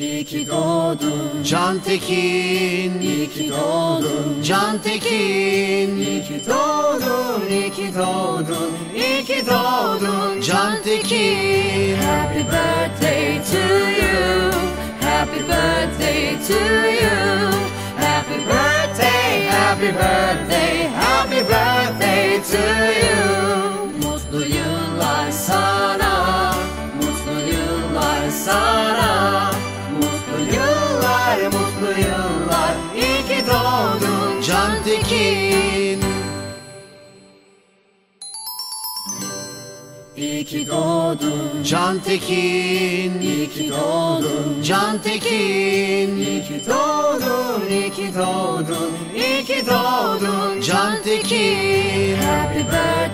İyi ki doğdun, Can Tekin. İyi ki doğdun, Can Tekin. İyi ki doğdun, iyi ki doğdun, iyi ki doğdun. Can Tekin. Happy birthday to you, happy birthday to you, happy birthday, happy birthday, happy birthday to you. Tekin İyi ki doğdun, Can Tekin iyi ki doğdun. Can Tekin İyi ki doğdun, iyi ki doğdun, iyi ki doğdun. Can Tekin Happy birthday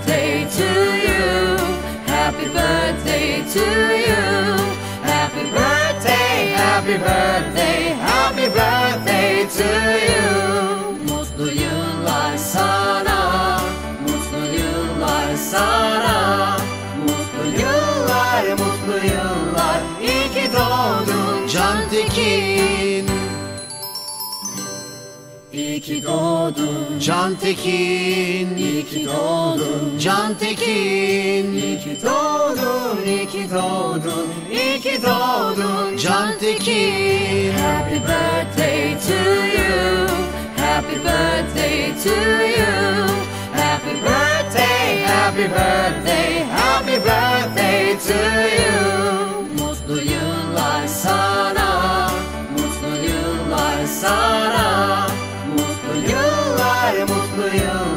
mutlu yıllar, iyi ki doğdun. Can Tekin İyi ki doğdun, Can Tekin iyi ki doğdun. Can Tekin İyi ki doğdun, iyi ki doğdun, iyi ki doğdun. Can Happy birthday to you, happy birthday to you, sana Mutlu yıllar sana Mutlu yıllar, mutlu yıllar.